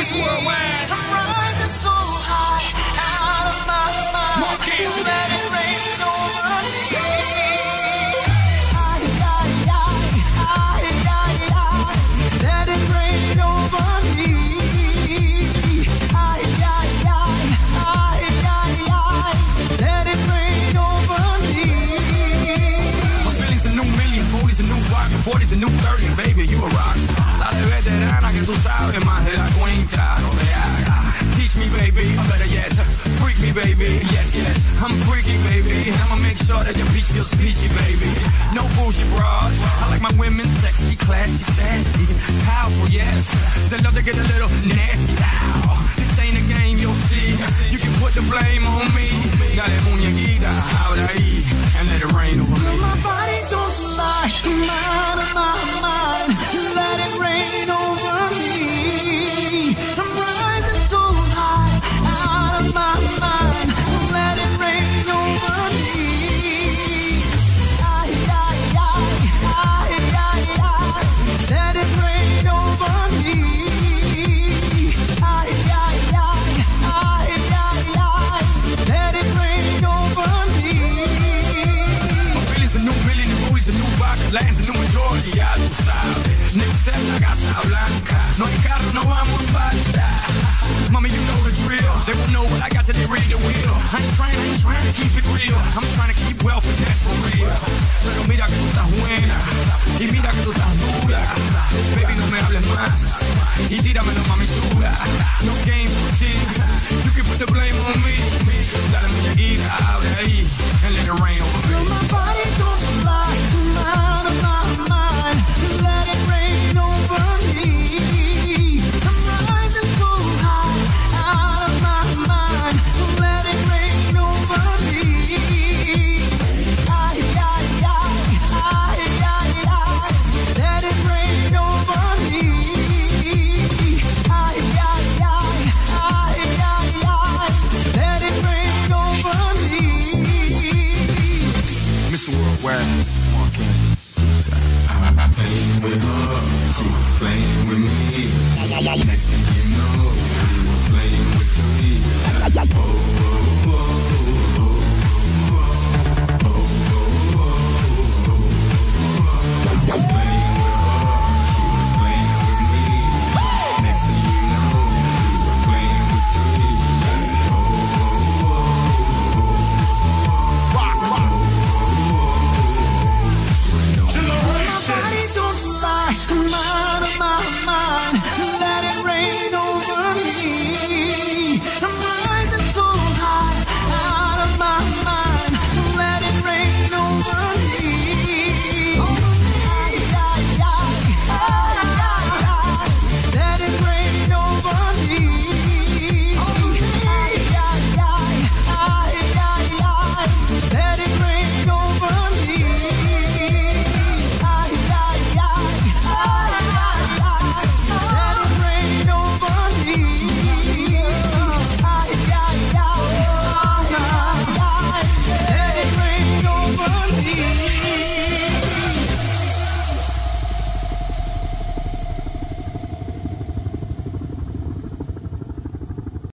Mr. Worldwide. Falta, no me haga. Teach me, baby, or better yet, freak me, baby. Yes, yes, I'm freaky, baby. I'ma make sure that your peach feels peachy, baby. No bullshit bras. I like my women sexy, classy, sassy, powerful, yes. They love to get a little nasty. Ow. This ain't a game, you'll see. You can put the blame on me. Dale muñequita, ahora ahí, and let it rain over Latin's a new majority, ya tú sabes. Next step, la Casa Blanca. No hay carro, no vamos en balsa. Mami, you know the drill. They won't know what I got till they read the wheel. I ain't trying, I ain't trying to keep it real. I'm trying to keep wealth and that's for real. Pero mira que tú estás buena. Y mira que tú estás dura. Baby, no me hables más. Y tíramelo, mami, suda. Anthony. I playing with her, she was playing with me. Next thing you know,